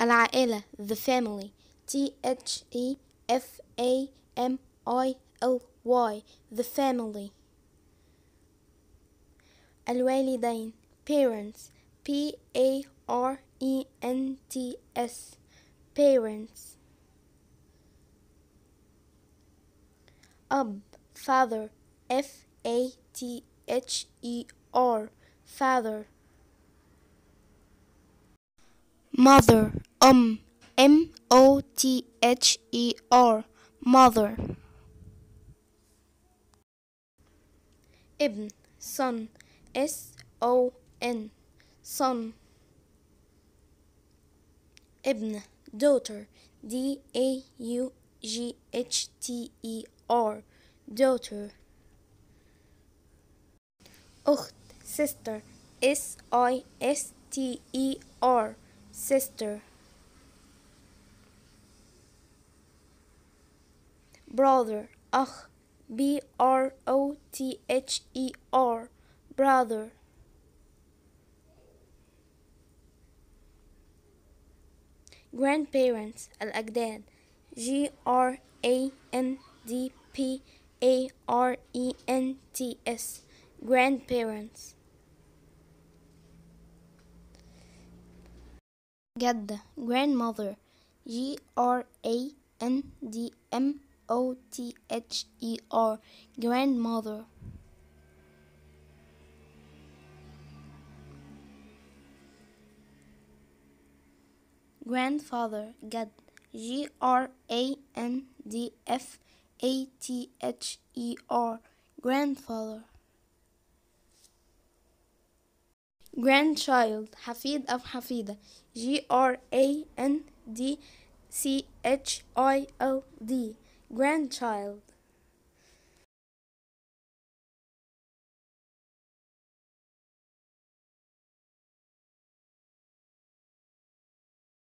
العائلة the family T H E F A M I L Y the family الوالدين parents P A R E N T S parents أب father F A T H E R father Mother, um, M O T H E R, mother. Ibn, son, S O N, son. Ibn, daughter, D A U G H T E R, daughter. Ucht, sister, S I S T E R, sister, brother, ah, B R O T H E R, brother. Grandparents, Al Agdad, G R A N D P A R E N T S, grandparents. جدة grandmother G R A N D M O T H E R grandmother grandfather جد G R A N D F A T H E R grandfather grandchild حفيد أو حفيدة G R A N D C H I L D grandchild